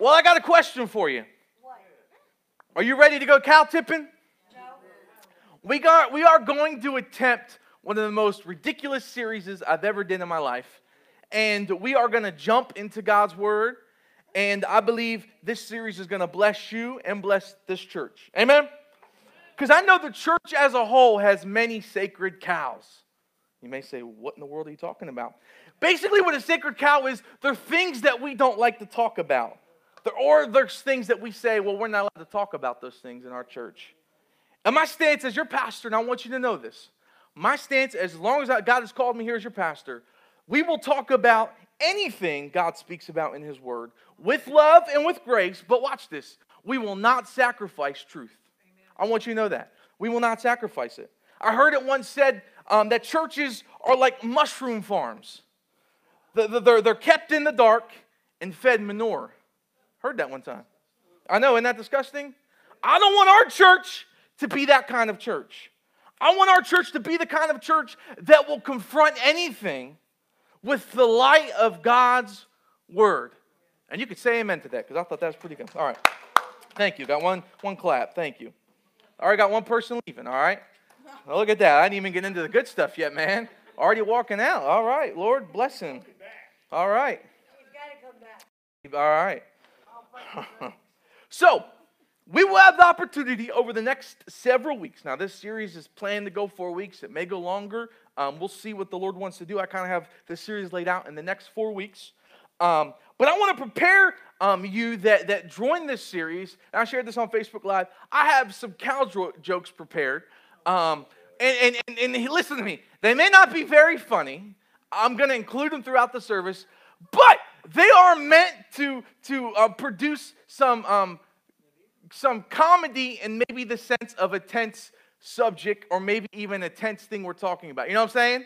Well, I got a question for you. Are you ready to go cow tipping? No. We, got, we are going to attempt one of the most ridiculous series I've ever done in my life. And we are going to jump into God's Word. And I believe this series is going to bless you and bless this church. Amen? Because I know the church as a whole has many sacred cows. You may say, What in the world are you talking about? Basically, what a sacred cow is, they're things that we don't like to talk about. Or there's things that we say, Well, we're not allowed to talk about those things in our church. And my stance as your pastor, and I want you to know this my stance, as long as God has called me here as your pastor, we will talk about anything God speaks about in His Word with love and with grace. But watch this we will not sacrifice truth. Amen. I want you to know that. We will not sacrifice it. I heard it once said um, that churches are like mushroom farms, they're, they're kept in the dark and fed manure. Heard that one time. I know, isn't that disgusting? I don't want our church to be that kind of church. I want our church to be the kind of church that will confront anything with the light of God's word. And you could say amen to that because I thought that was pretty good. All right. Thank you. Got one, one clap. Thank you. All right, got one person leaving. All right. Well, look at that. I didn't even get into the good stuff yet, man. Already walking out. All right. Lord, bless him. All right. All right. so, we will have the opportunity over the next several weeks. Now, this series is planned to go four weeks. It may go longer. Um, we'll see what the Lord wants to do. I kind of have this series laid out in the next four weeks. Um, but I want to prepare um, you that, that join this series. And I shared this on Facebook Live. I have some cow jokes prepared. Um, and, and, and, and listen to me, they may not be very funny. I'm going to include them throughout the service, but they are meant to, to uh, produce some, um, some comedy and maybe the sense of a tense subject or maybe even a tense thing we're talking about. You know what I'm saying?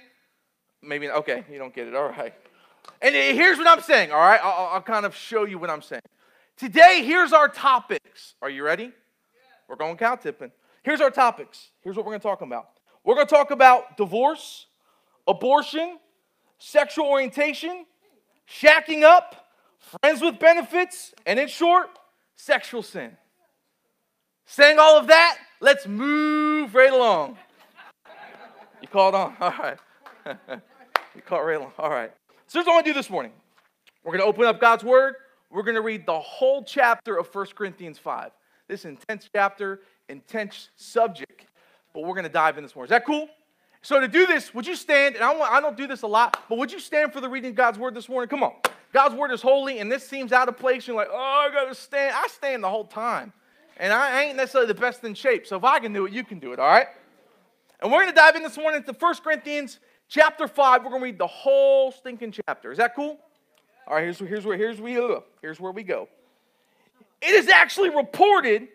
Maybe, okay, you don't get it. All right. And here's what I'm saying, all right? I'll, I'll kind of show you what I'm saying. Today, here's our topics. Are you ready? We're going cow tipping. Here's our topics. Here's what we're going to talk about. We're going to talk about divorce, abortion, sexual orientation, shacking up, friends with benefits, and in short, sexual sin. Saying all of that, let's move right along. You called on? All right. you called right along. All right. So here's what I want to do this morning. We're going to open up God's Word. We're going to read the whole chapter of 1 Corinthians 5. This intense chapter, intense subject, but we're going to dive in this morning. Is that cool? So to do this, would you stand? And I, want, I don't do this a lot, but would you stand for the reading of God's word this morning? Come on. God's word is holy, and this seems out of place. You're like, oh, I got to stand. I stand the whole time. And I ain't necessarily the best in shape. So if I can do it, you can do it, all right? And we're to dive in this morning to 1 Corinthians chapter 5. We're to read the whole stinking chapter. Is that cool? All right, here's, here's, where, here's, we, here's where we go. It is actually reported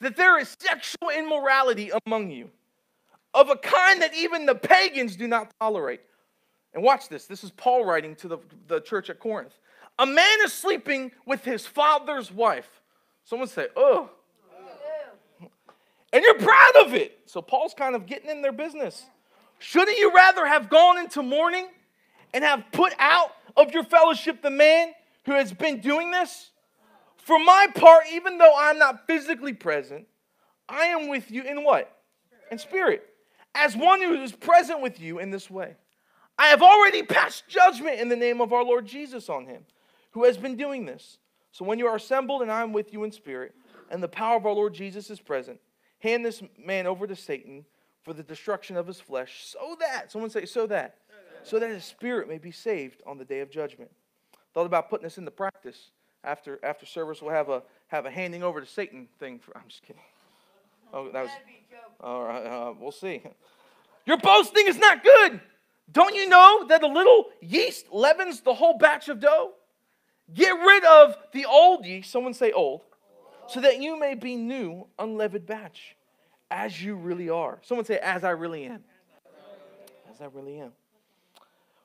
that there is sexual immorality among you of a kind that even the pagans do not tolerate. And watch this. This is Paul writing to the, the church at Corinth. A man is sleeping with his father's wife. Someone say, oh. And you're proud of it. So Paul's kind of getting in their business. Shouldn't you rather have gone into mourning and have put out of your fellowship the man who has been doing this? For my part, even though I'm not physically present, I am with you in what? In spirit as one who is present with you in this way. I have already passed judgment in the name of our Lord Jesus on him who has been doing this. So when you are assembled and I am with you in spirit, and the power of our Lord Jesus is present, hand this man over to Satan for the destruction of his flesh, so that, someone say, so that, so that his spirit may be saved on the day of judgment. Thought about putting this into practice. After, after service, we'll have a, have a handing over to Satan thing. For, I'm just kidding. Oh, that was. All right, uh, we'll see. Your boasting is not good. Don't you know that a little yeast leavens the whole batch of dough? Get rid of the old yeast, someone say old, so that you may be new, unleavened batch, as you really are. Someone say, as I really am. As I really am.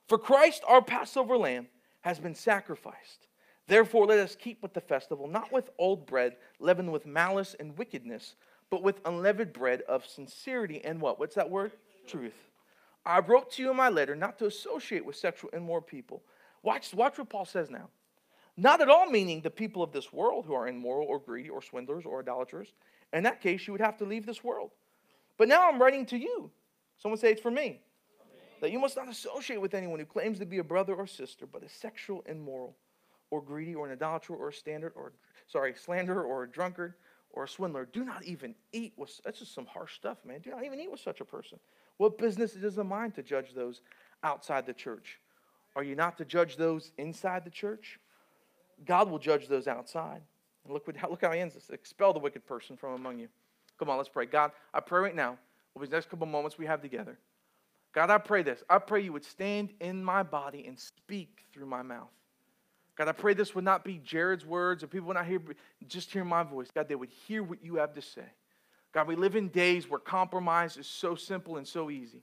For Christ, our Passover lamb, has been sacrificed. Therefore, let us keep with the festival, not with old bread, leavened with malice and wickedness but with unleavened bread of sincerity and what? What's that word? Truth. I wrote to you in my letter not to associate with sexual and immoral people. Watch, watch what Paul says now. Not at all meaning the people of this world who are immoral or greedy or swindlers or idolaters. In that case, you would have to leave this world. But now I'm writing to you. Someone say it's for me. That you must not associate with anyone who claims to be a brother or sister, but is sexual, immoral, or greedy, or an idolater, or a standard, or sorry, slanderer, or a drunkard, or a swindler. Do not even eat with that's just some harsh stuff, man. Do not even eat with such a person. What business is it of mine to judge those outside the church? Are you not to judge those inside the church? God will judge those outside. And look, what, look how he ends this. Expel the wicked person from among you. Come on, let's pray. God, I pray right now, over the next couple moments we have together. God, I pray this. I pray you would stand in my body and speak through my mouth. God, I pray this would not be Jared's words or people would not hear, just hear my voice. God, they would hear what you have to say. God, we live in days where compromise is so simple and so easy.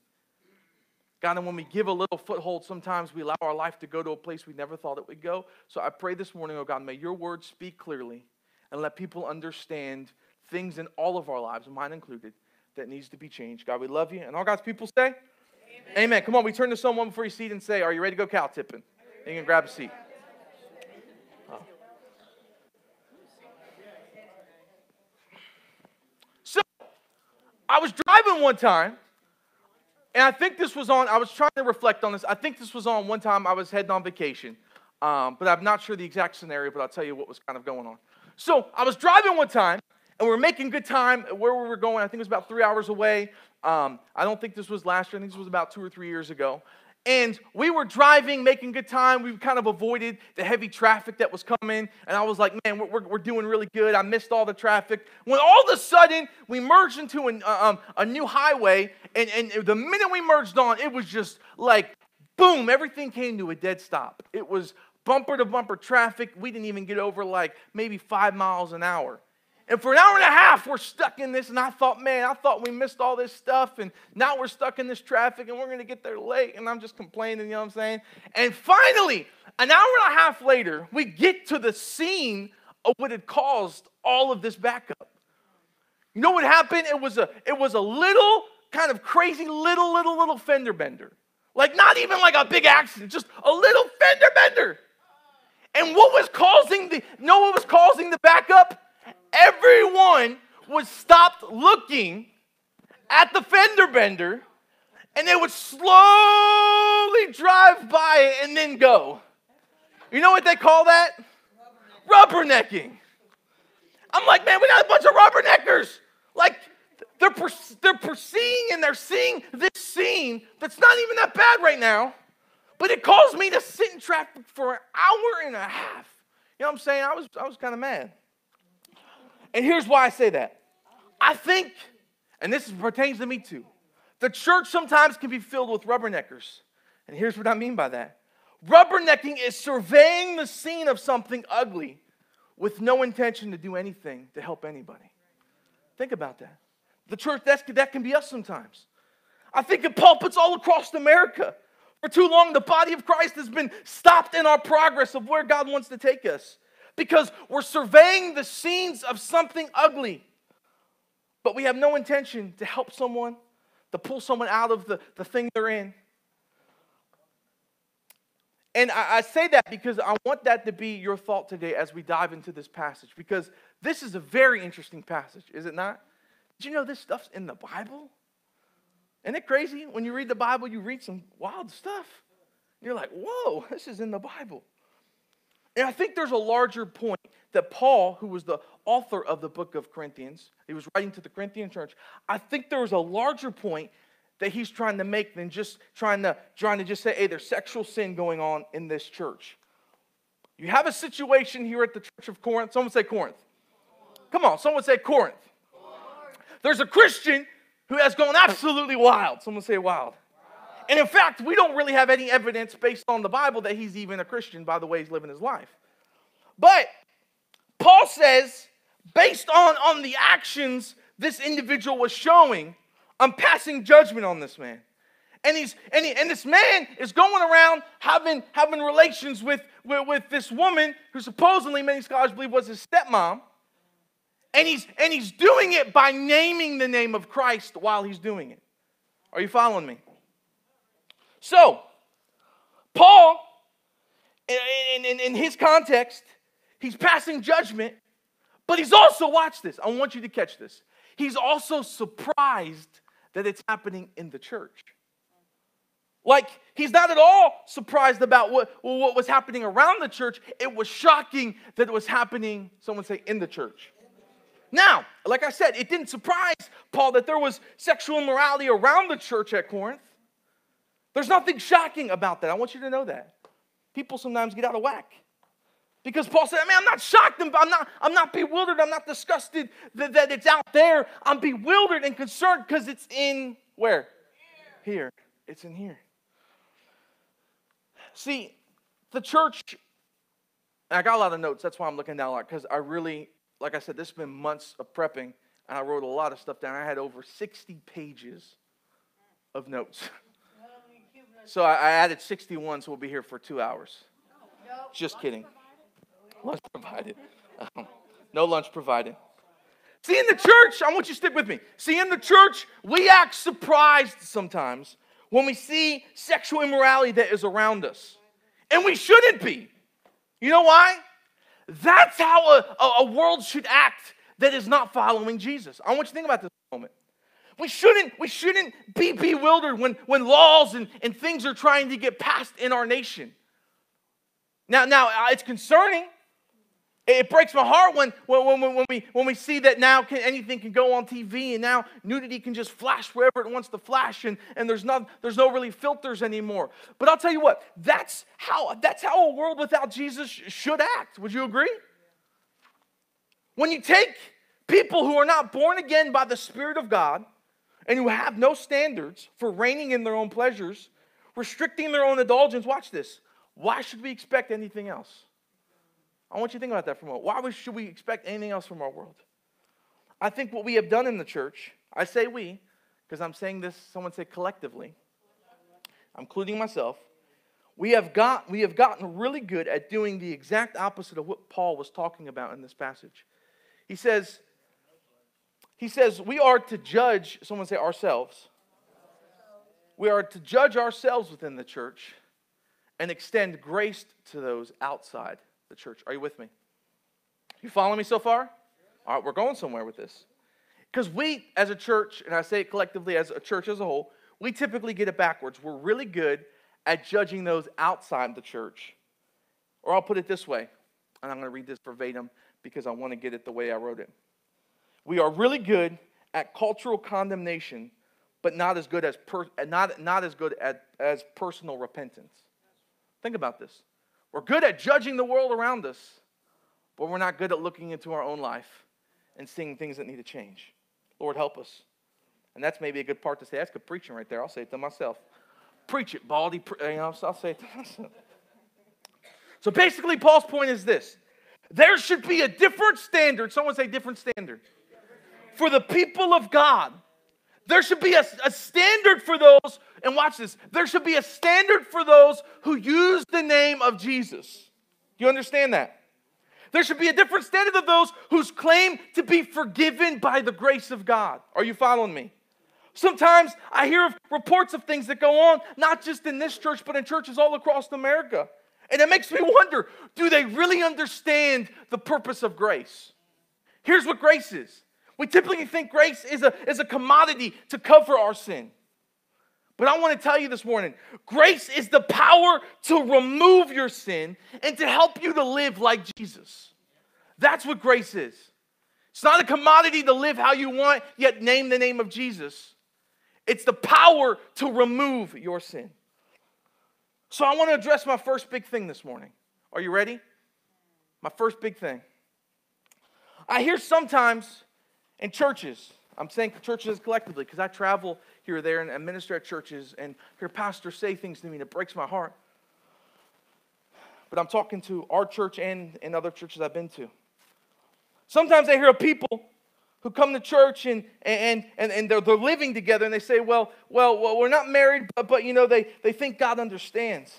God, and when we give a little foothold, sometimes we allow our life to go to a place we never thought it would go. So I pray this morning, oh God, may your word speak clearly and let people understand things in all of our lives, mine included, that needs to be changed. God, we love you. And all God's people say, Amen. Amen. Come on, we turn to someone before you seat and say, Are you ready to go cow tipping? You can grab a seat. I was driving one time and I think this was on, I was trying to reflect on this. I think this was on one time I was heading on vacation. Um, but I'm not sure the exact scenario, but I'll tell you what was kind of going on. So I was driving one time, and we were making good time where we were going. I think it was about three hours away. Um, I don't think this was last year. I think this was about two or three years ago. And we were driving, making good time. We kind of avoided the heavy traffic that was coming. And I was like, man, we're, we're doing really good. I missed all the traffic. When all of a sudden we merged into an, uh, um, a new highway, and, and the minute we merged on, it was just like, boom, everything came to a dead stop. It was bumper to bumper traffic. We didn't even get over like maybe five miles an hour. And for an hour and a half, we're stuck in this. And I thought, man, I thought we missed all this stuff. And now we're stuck in this traffic and we're going to get there late. And I'm just complaining, you know what I'm saying? And finally, an hour and a half later, we get to the scene of what had caused all of this backup. You know what happened? It was a, it was a little kind of crazy little, little, little fender bender. Like not even like a big accident, just a little fender bender. And what was causing the, know what was causing the backup? Everyone would stop looking at the fender bender and they would slowly drive by it and then go. You know what they call that? Rubbernecking. I'm like, man, we got a bunch of rubberneckers. Like, they're, per- they're perceiving and they're seeing this scene that's not even that bad right now, but it caused me to sit in traffic for an hour and a half. You know what I'm saying? I was, I was kind of mad. And here's why I say that. I think, and this pertains to me too, the church sometimes can be filled with rubberneckers. And here's what I mean by that rubbernecking is surveying the scene of something ugly with no intention to do anything to help anybody. Think about that. The church, that's, that can be us sometimes. I think in pulpits all across America, for too long, the body of Christ has been stopped in our progress of where God wants to take us because we're surveying the scenes of something ugly, but we have no intention to help someone, to pull someone out of the, the thing they're in. And I, I say that because I want that to be your thought today as we dive into this passage, because this is a very interesting passage, is it not? Did you know this stuff's in the Bible? Isn't it crazy? When you read the Bible, you read some wild stuff. You're like, whoa, this is in the Bible. And I think there's a larger point that Paul, who was the author of the book of Corinthians, he was writing to the Corinthian church. I think there was a larger point that he's trying to make than just trying to trying to just say, hey, there's sexual sin going on in this church. You have a situation here at the church of Corinth. Someone say Corinth. Come on, someone say Corinth. There's a Christian who has gone absolutely wild. Someone say wild. And in fact, we don't really have any evidence based on the Bible that he's even a Christian by the way he's living his life. But Paul says, based on, on the actions this individual was showing, I'm passing judgment on this man. And, he's, and, he, and this man is going around having, having relations with, with, with this woman who supposedly many scholars believe was his stepmom. And he's, and he's doing it by naming the name of Christ while he's doing it. Are you following me? So, Paul in, in, in his context, he's passing judgment, but he's also, watch this, I want you to catch this. He's also surprised that it's happening in the church. Like, he's not at all surprised about what, what was happening around the church. It was shocking that it was happening, someone say, in the church. Now, like I said, it didn't surprise Paul that there was sexual immorality around the church at Corinth. There's nothing shocking about that. I want you to know that. People sometimes get out of whack. Because Paul said, I mean, I'm not shocked, I'm not, I'm not bewildered, I'm not disgusted that, that it's out there. I'm bewildered and concerned because it's in where? Here. here. It's in here. See, the church, I got a lot of notes. That's why I'm looking down a lot, because I really, like I said, this has been months of prepping, and I wrote a lot of stuff down. I had over 60 pages of notes. So I, I added 61, so we'll be here for two hours. Just kidding. Lunch provided. Um, no lunch provided. See, in the church, I want you to stick with me. See, in the church, we act surprised sometimes when we see sexual immorality that is around us. And we shouldn't be. You know why? That's how a, a, a world should act that is not following Jesus. I want you to think about this moment. We shouldn't, we shouldn't be bewildered when, when laws and, and things are trying to get passed in our nation. Now, now uh, it's concerning. It breaks my heart when, when, when, when, we, when we see that now can, anything can go on TV and now nudity can just flash wherever it wants to flash and, and there's, not, there's no really filters anymore. But I'll tell you what, that's how, that's how a world without Jesus should act. Would you agree? When you take people who are not born again by the Spirit of God and who have no standards for reigning in their own pleasures, restricting their own indulgence, watch this. Why should we expect anything else? I want you to think about that for a moment. Why should we expect anything else from our world? I think what we have done in the church, I say we, because I'm saying this, someone say collectively, I'm including myself. We have, got, we have gotten really good at doing the exact opposite of what Paul was talking about in this passage. He says, he says, we are to judge, someone say ourselves. We are to judge ourselves within the church and extend grace to those outside the church. Are you with me? You follow me so far? All right, we're going somewhere with this. Because we, as a church, and I say it collectively as a church as a whole, we typically get it backwards. We're really good at judging those outside the church. Or I'll put it this way, and I'm going to read this verbatim because I want to get it the way I wrote it. We are really good at cultural condemnation, but not as good as per, not, not as good at, as personal repentance. Think about this. We're good at judging the world around us, but we're not good at looking into our own life and seeing things that need to change. Lord, help us. And that's maybe a good part to say. That's good preaching right there. I'll say it to myself. Preach it, Baldy. You know, I'll say it to myself. So basically, Paul's point is this there should be a different standard. Someone say different standard. For the people of God there should be a, a, standard for those, and watch this, there should be a standard for those who use the name of Jesus. Do you understand that? There should be a different standard of those whose claim to be forgiven by the grace of God. Are you following me? Sometimes I hear of reports of things that go on, not just in this church, but in churches all across America. And it makes me wonder do they really understand the purpose of grace? Here's what grace is we typically think grace is a, is a commodity to cover our sin. But I want to tell you this morning grace is the power to remove your sin and to help you to live like Jesus. That's what grace is. It's not a commodity to live how you want, yet name the name of Jesus. It's the power to remove your sin. So I want to address my first big thing this morning. Are you ready? My first big thing. I hear sometimes and churches, I'm saying churches collectively because I travel here or there and, and minister at churches and hear pastors say things to me and it breaks my heart. But I'm talking to our church and, and other churches I've been to. Sometimes I hear of people who come to church and, and, and, and they're, they're living together and they say, well, well, well we're not married, but, but you know, they, they think God understands.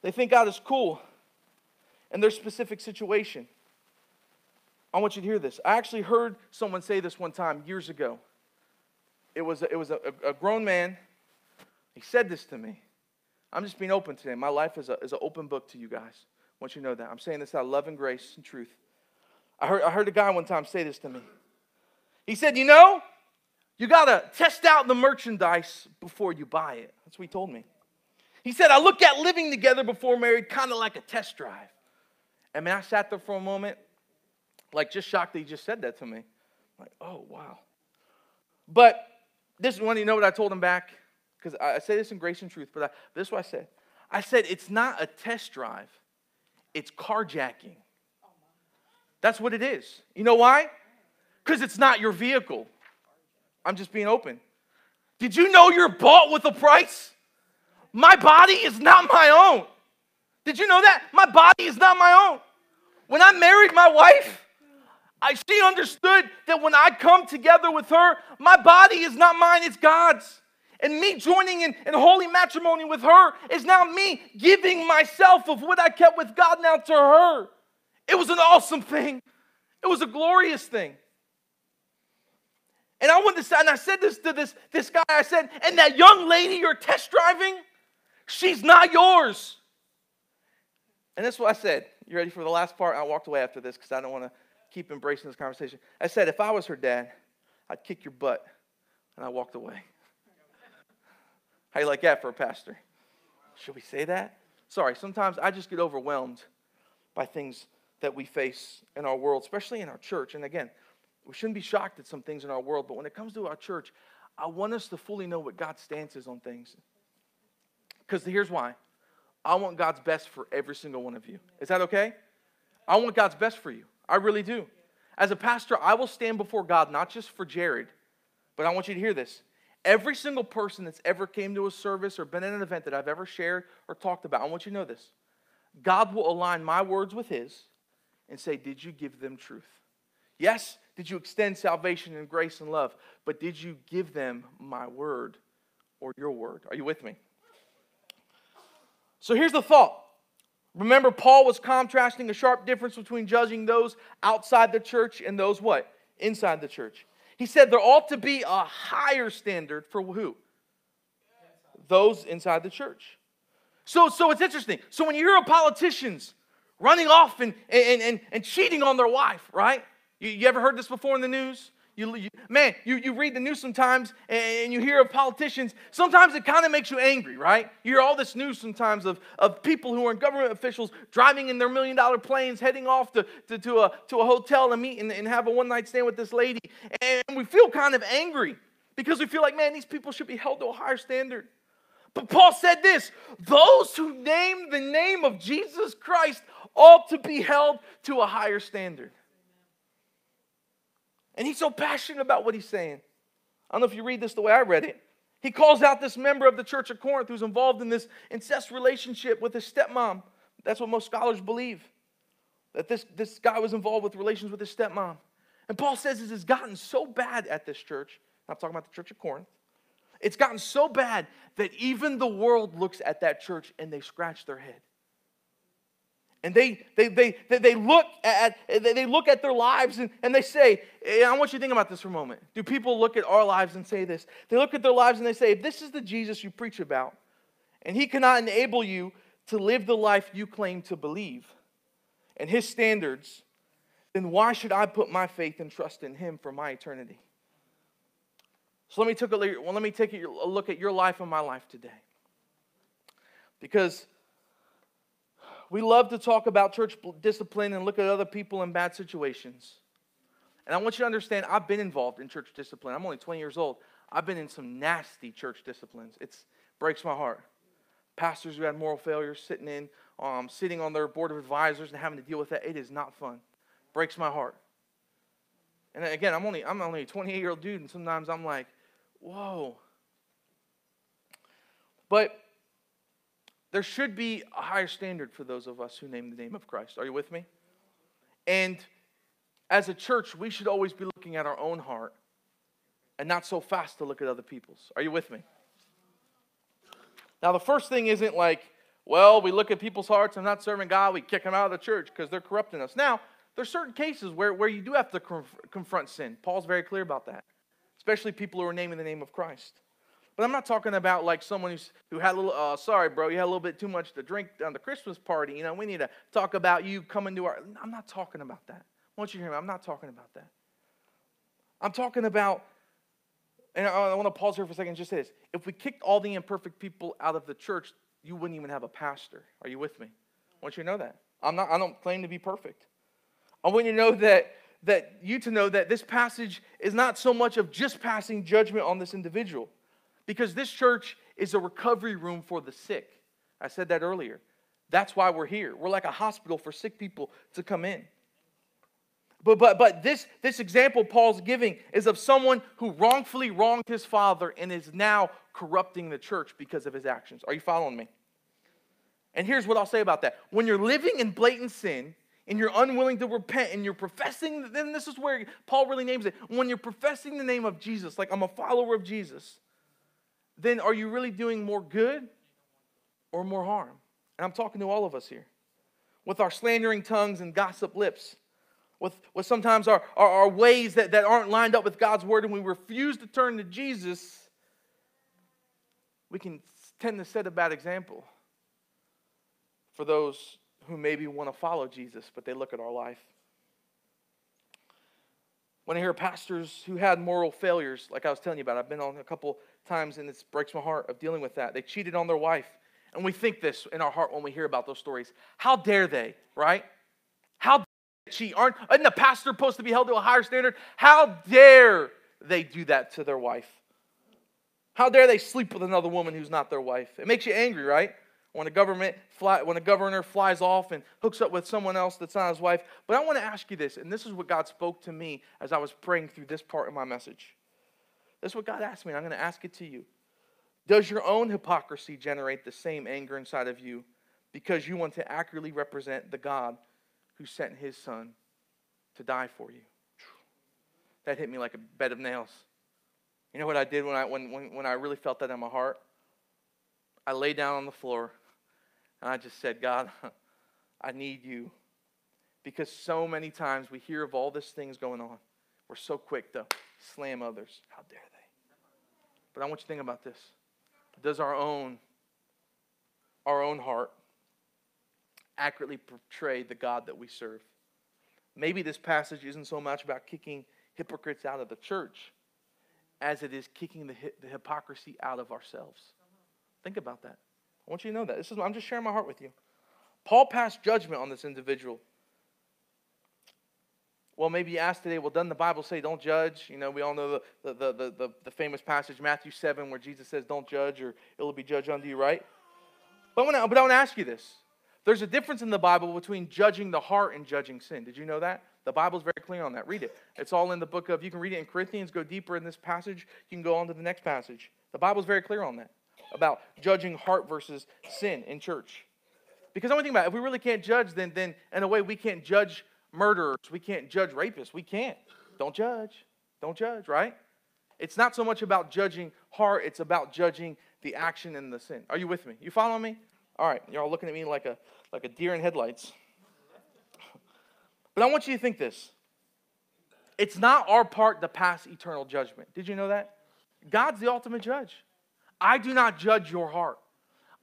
They think God is cool in their specific situation. I want you to hear this. I actually heard someone say this one time years ago. It was, a, it was a, a grown man. He said this to me. I'm just being open today. My life is, a, is an open book to you guys. I want you to know that. I'm saying this out of love and grace and truth. I heard, I heard a guy one time say this to me. He said, You know, you got to test out the merchandise before you buy it. That's what he told me. He said, I look at living together before married kind of like a test drive. And man, I sat there for a moment, like just shocked that he just said that to me. Like, oh, wow. But this is one, you know what I told him back? Because I, I say this in grace and truth, but I, this is what I said. I said, it's not a test drive, it's carjacking. That's what it is. You know why? Because it's not your vehicle. I'm just being open. Did you know you're bought with a price? My body is not my own. Did you know that? My body is not my own. When I married my wife, I, she understood that when I come together with her, my body is not mine, it's God's. And me joining in, in holy matrimony with her is now me giving myself of what I kept with God now to her. It was an awesome thing. It was a glorious thing. And I want to say, and I said this to this, this guy, I said, and that young lady you're test driving, she's not yours. And that's what I said. You ready for the last part? I walked away after this because I don't want to keep embracing this conversation. I said, if I was her dad, I'd kick your butt. And I walked away. How you like that for a pastor? Should we say that? Sorry, sometimes I just get overwhelmed by things that we face in our world, especially in our church. And again, we shouldn't be shocked at some things in our world, but when it comes to our church, I want us to fully know what God's stance is on things. Because here's why I want God's best for every single one of you. Is that okay? I want God's best for you. I really do. As a pastor, I will stand before God not just for Jared, but I want you to hear this. Every single person that's ever came to a service or been at an event that I've ever shared or talked about, I want you to know this. God will align my words with his and say, Did you give them truth? Yes, did you extend salvation and grace and love, but did you give them my word or your word? Are you with me? So here's the thought Remember, Paul was contrasting a sharp difference between judging those outside the church and those what? Inside the church. He said there ought to be a higher standard for who? Those inside the church. So, so it's interesting. So when you hear of politicians running off and, and, and, and cheating on their wife, right? You, you ever heard this before in the news? You, you, man, you, you read the news sometimes and you hear of politicians. Sometimes it kind of makes you angry, right? You hear all this news sometimes of, of people who are government officials driving in their million dollar planes, heading off to, to, to, a, to a hotel to meet and, and have a one night stand with this lady. And we feel kind of angry because we feel like, man, these people should be held to a higher standard. But Paul said this those who name the name of Jesus Christ ought to be held to a higher standard. And he's so passionate about what he's saying. I don't know if you read this the way I read it. He calls out this member of the church of Corinth who's involved in this incest relationship with his stepmom. That's what most scholars believe. That this, this guy was involved with relations with his stepmom. And Paul says this has gotten so bad at this church. I'm talking about the church of Corinth. It's gotten so bad that even the world looks at that church and they scratch their head. And they, they, they, they, look at, they look at their lives and, and they say, I want you to think about this for a moment. Do people look at our lives and say this? They look at their lives and they say, if this is the Jesus you preach about, and he cannot enable you to live the life you claim to believe and his standards, then why should I put my faith and trust in him for my eternity? So let me take a, well, let me take a look at your life and my life today. Because we love to talk about church discipline and look at other people in bad situations. And I want you to understand, I've been involved in church discipline. I'm only 20 years old. I've been in some nasty church disciplines. It breaks my heart. Pastors who had moral failures sitting in, um, sitting on their board of advisors and having to deal with that. It is not fun. Breaks my heart. And again, I'm only I'm only a 28 year old dude, and sometimes I'm like, whoa. But there should be a higher standard for those of us who name the name of Christ. Are you with me? And as a church, we should always be looking at our own heart and not so fast to look at other people's. Are you with me? Now, the first thing isn't like, well, we look at people's hearts and not serving God, we kick them out of the church because they're corrupting us. Now, there's certain cases where, where you do have to conf- confront sin. Paul's very clear about that, especially people who are naming the name of Christ. But I'm not talking about like someone who's, who had a little, uh, sorry, bro, you had a little bit too much to drink on the Christmas party. You know, we need to talk about you coming to our. I'm not talking about that. Want you hear me. I'm not talking about that. I'm talking about, and I, I want to pause here for a second and just say this. If we kicked all the imperfect people out of the church, you wouldn't even have a pastor. Are you with me? I want you to know that. I'm not, I don't claim to be perfect. I want you to know that, that you to know that this passage is not so much of just passing judgment on this individual because this church is a recovery room for the sick. I said that earlier. That's why we're here. We're like a hospital for sick people to come in. But, but, but this, this example Paul's giving is of someone who wrongfully wronged his father and is now corrupting the church because of his actions. Are you following me? And here's what I'll say about that. When you're living in blatant sin and you're unwilling to repent and you're professing, then this is where Paul really names it. When you're professing the name of Jesus, like I'm a follower of Jesus, then are you really doing more good or more harm? And I'm talking to all of us here. With our slandering tongues and gossip lips, with, with sometimes our, our, our ways that, that aren't lined up with God's word, and we refuse to turn to Jesus, we can tend to set a bad example for those who maybe want to follow Jesus, but they look at our life. When I hear pastors who had moral failures, like I was telling you about, I've been on a couple times and it breaks my heart of dealing with that. They cheated on their wife. And we think this in our heart when we hear about those stories. How dare they, right? How dare they cheat? Aren't, isn't the pastor supposed to be held to a higher standard? How dare they do that to their wife? How dare they sleep with another woman who's not their wife? It makes you angry, right? When a government fly, when a governor flies off and hooks up with someone else that's not his wife. But I want to ask you this, and this is what God spoke to me as I was praying through this part of my message. That's what God asked me, and I'm going to ask it to you. Does your own hypocrisy generate the same anger inside of you because you want to accurately represent the God who sent his son to die for you? That hit me like a bed of nails. You know what I did when I, when, when, when I really felt that in my heart? I lay down on the floor and I just said, God, I need you. Because so many times we hear of all these things going on. We're so quick to slam others. How dare? But I want you to think about this. Does our own our own heart accurately portray the God that we serve? Maybe this passage isn't so much about kicking hypocrites out of the church as it is kicking the, the hypocrisy out of ourselves. Think about that. I want you to know that. This is I'm just sharing my heart with you. Paul passed judgment on this individual well, maybe you ask today, well, doesn't the Bible say don't judge? You know, we all know the, the, the, the, the famous passage, Matthew 7, where Jesus says don't judge or it'll be judged unto you, right? But I, want to, but I want to ask you this. There's a difference in the Bible between judging the heart and judging sin. Did you know that? The Bible's very clear on that. Read it. It's all in the book of, you can read it in Corinthians, go deeper in this passage. You can go on to the next passage. The Bible's very clear on that about judging heart versus sin in church. Because I want to think about it. If we really can't judge, then, then in a way we can't judge murderers. We can't judge rapists. We can't. Don't judge. Don't judge, right? It's not so much about judging heart, it's about judging the action and the sin. Are you with me? You follow me? All right, you're all looking at me like a like a deer in headlights. But I want you to think this. It's not our part to pass eternal judgment. Did you know that? God's the ultimate judge. I do not judge your heart.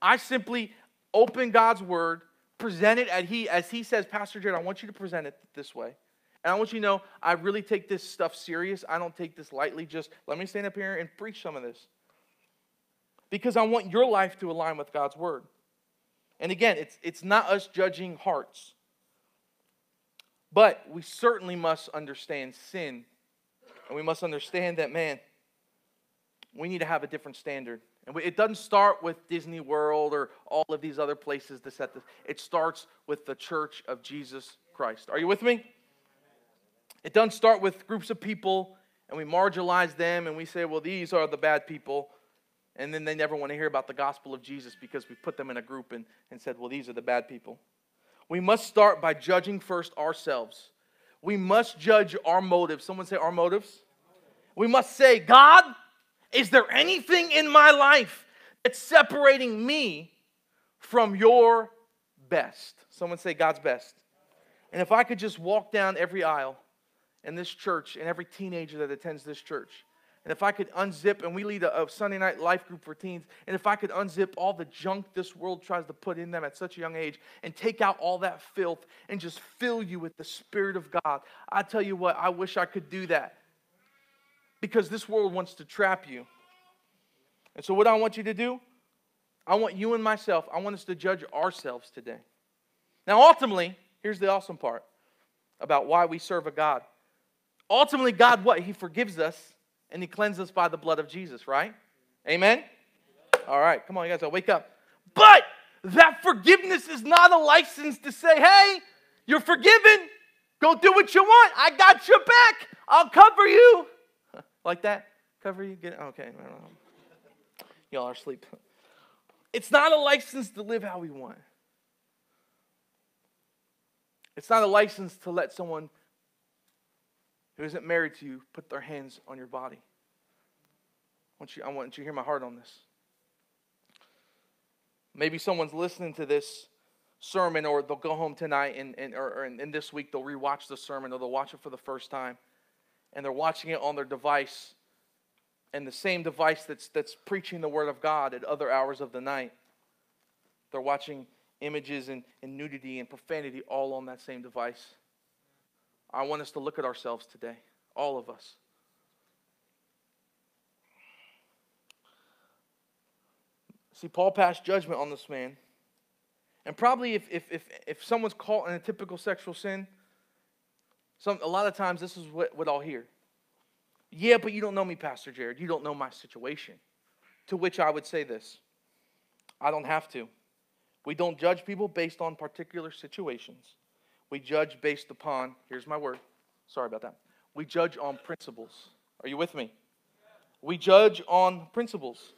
I simply open God's word present it as he, as he says, Pastor Jared, I want you to present it this way. And I want you to know, I really take this stuff serious. I don't take this lightly. Just let me stand up here and preach some of this. Because I want your life to align with God's word. And again, it's, it's not us judging hearts. But we certainly must understand sin. And we must understand that, man, we need to have a different standard. And it doesn't start with Disney World or all of these other places to set this. It starts with the church of Jesus Christ. Are you with me? It doesn't start with groups of people and we marginalize them and we say, well, these are the bad people. And then they never want to hear about the gospel of Jesus because we put them in a group and, and said, well, these are the bad people. We must start by judging first ourselves. We must judge our motives. Someone say, our motives. We must say, God, is there anything in my life that's separating me from your best? Someone say, God's best. And if I could just walk down every aisle in this church and every teenager that attends this church and if I could unzip, and we lead a, a, Sunday night life group for teens, and if I could unzip all the junk this world tries to put in them at such a young age and take out all that filth and just fill you with the Spirit of God, I tell you what, I wish I could do that. Because this world wants to trap you. And so, what I want you to do, I want you and myself, I want us to judge ourselves today. Now, ultimately, here's the awesome part about why we serve a God. Ultimately, God, what? He forgives us and he cleanses us by the blood of Jesus, right? Amen? All right, come on, you guys, I'll wake up. But that forgiveness is not a license to say, hey, you're forgiven. Go do what you want. I got your back. I'll cover you. Like that? Cover you? Get okay. Y'all are asleep. It's not a license to live how we want. It's not a license to let someone who isn't married to you put their hands on your body. I want you, I want you to hear my heart on this. Maybe someone's listening to this sermon, or they'll go home tonight and, and, or, or in this week they'll rewatch the sermon, or they'll watch it for the first time, and they're watching it on their device, and the same device that's, that's preaching the Word of God at other hours of the night. They're watching images and, and nudity and profanity all on that same device. I want us to look at ourselves today, all of us. See, Paul passed judgment on this man. And probably if, if, if, if someone's caught in a typical sexual sin, some, a lot of times this is what, what I'll hear. Yeah, but you don't know me, Pastor Jared. You don't know my situation. To which I would say this I don't have to. We don't judge people based on particular situations. We judge based upon, here's my word. Sorry about that. We judge on principles. Are you with me? We judge on principles.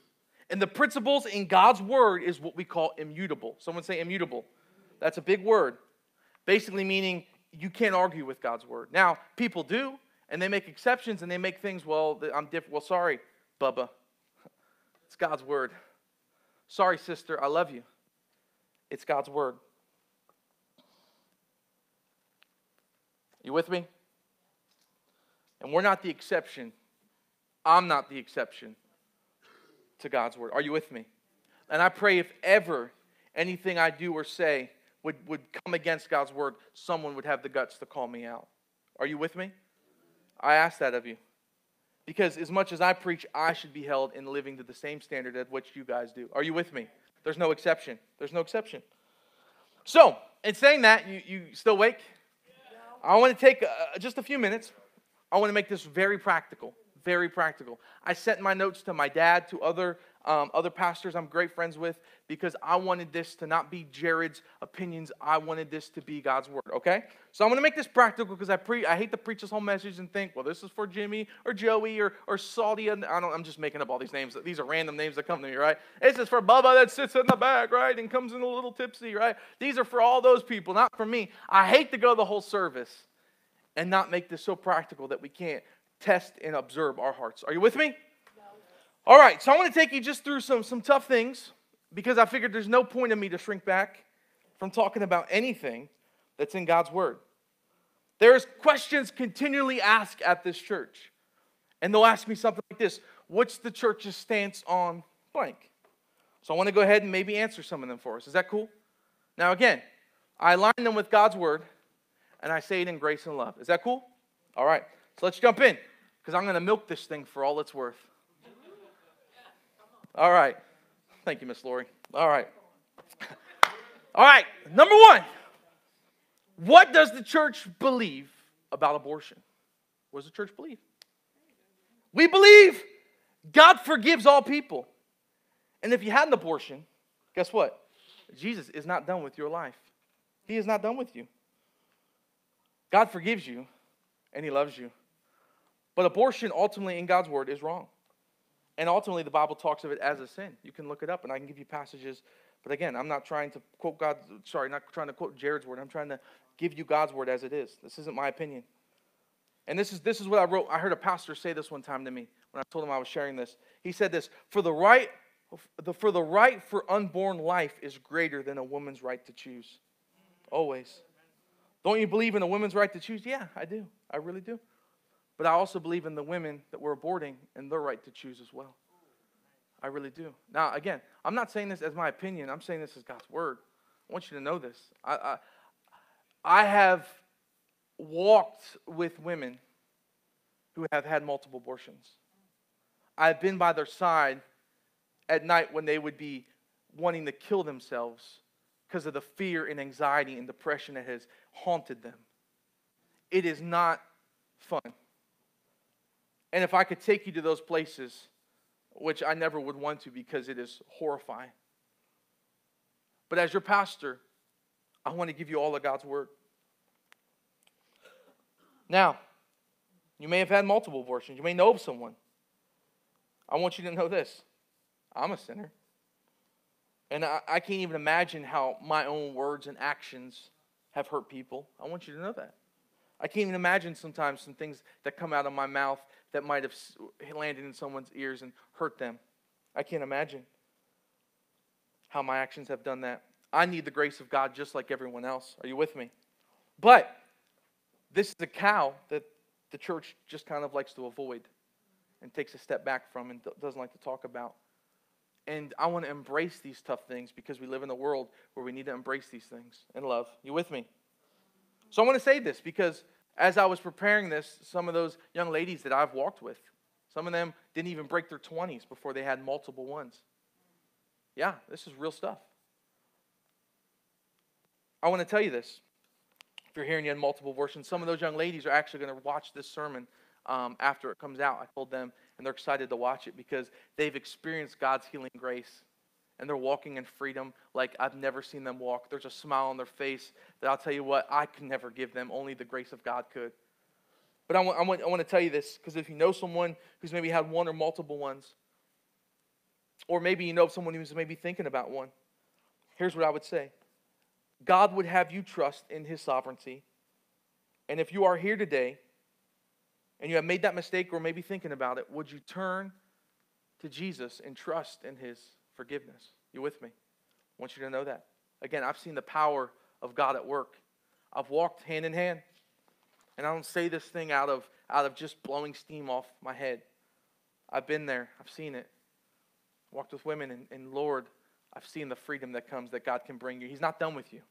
And the principles in God's word is what we call immutable. Someone say immutable. That's a big word. Basically, meaning you can't argue with God's word. Now, people do, and they make exceptions and they make things, well, I'm different. Well, sorry, Bubba. It's God's word. Sorry, sister, I love you. It's God's word. You with me? And we're not the exception. I'm not the exception to God's word. Are you with me? And I pray if ever anything I do or say would, would come against God's word, someone would have the guts to call me out. Are you with me? I ask that of you. Because as much as I preach, I should be held in living to the same standard at which you guys do. Are you with me? There's no exception. There's no exception. So, in saying that, you, you still awake? I want to take uh, just a few minutes. I want to make this very practical. Very practical. I sent my notes to my dad, to other um, other pastors I'm great friends with, because I wanted this to not be Jared's opinions. I wanted this to be God's word. Okay, so I'm to make this practical because I pre I hate to preach this whole message and think, well, this is for Jimmy or Joey or or Salty. And I don't. I'm just making up all these names. These are random names that come to me, right? This is for Bubba that sits in the back, right, and comes in a little tipsy, right? These are for all those people, not for me. I hate to go the whole service and not make this so practical that we can't test and observe our hearts. Are you with me? All right, so I want to take you just through some, some tough things because I figured there's no point in me to shrink back from talking about anything that's in God's Word. There's questions continually asked at this church, and they'll ask me something like this What's the church's stance on blank? So I want to go ahead and maybe answer some of them for us. Is that cool? Now, again, I align them with God's Word, and I say it in grace and love. Is that cool? All right, so let's jump in because I'm going to milk this thing for all it's worth. All right. Thank you, Miss Lori. All right. All right. Number one. What does the church believe about abortion? What does the church believe? We believe God forgives all people. And if you had an abortion, guess what? Jesus is not done with your life. He is not done with you. God forgives you and He loves you. But abortion, ultimately, in God's word, is wrong. And ultimately, the Bible talks of it as a sin. You can look it up, and I can give you passages. But again, I'm not trying to quote God, sorry, not trying to quote Jared's word. I'm trying to give you God's word as it is. This isn't my opinion. And this is, this is what I wrote. I heard a pastor say this one time to me when I told him I was sharing this. He said this For the right, for the right for unborn life is greater than a woman's right to choose. Always. Don't you believe in a woman's right to choose? Yeah, I do. I really do. But I also believe in the women that we're aborting and their right to choose as well. I really do. Now, again, I'm not saying this as my opinion. I'm saying this as God's word. I want you to know this. I, I, I have walked with women who have had multiple abortions. I've been by their side at night when they would be wanting to kill themselves because of the fear and anxiety and depression that has haunted them. It is not fun. And if I could take you to those places, which I never would want to because it is horrifying. But as your pastor, I want to give you all of God's word. Now, you may have had multiple abortions. You may know of someone. I want you to know this I'm a sinner. And I, I can't even imagine how my own words and actions have hurt people. I want you to know that. I can't even imagine sometimes some things that come out of my mouth that might have landed in someone's ears and hurt them. I can't imagine how my actions have done that. I need the grace of God just like everyone else. Are you with me? But this is a cow that the church just kind of likes to avoid and takes a step back from and doesn't like to talk about. And I want to embrace these tough things because we live in a world where we need to embrace these things and love. You with me? So I want to say this because as I was preparing this, some of those young ladies that I've walked with, some of them didn't even break their 20s before they had multiple ones. Yeah, this is real stuff. I want to tell you this. If you're hearing you had multiple abortions, some of those young ladies are actually going to watch this sermon um, after it comes out. I told them, and they're excited to watch it because they've experienced God's healing grace and they're walking in freedom like I've never seen them walk. There's a smile on their face that I'll tell you what, I could never give them. Only the grace of God could. But I want, I want, I want to tell you this because if you know someone who's maybe had one or multiple ones, or maybe you know someone who's maybe thinking about one, here's what I would say God would have you trust in His sovereignty. And if you are here today and you have made that mistake or maybe thinking about it, would you turn to Jesus and trust in His forgiveness. You with me? I want you to know that. Again, I've seen the power of God at work. I've walked hand in hand. And I don't say this thing out of, out of just blowing steam off my head. I've been there, I've seen it. Walked with women, and, and Lord, I've seen the freedom that comes that God can bring you. He's not done with you.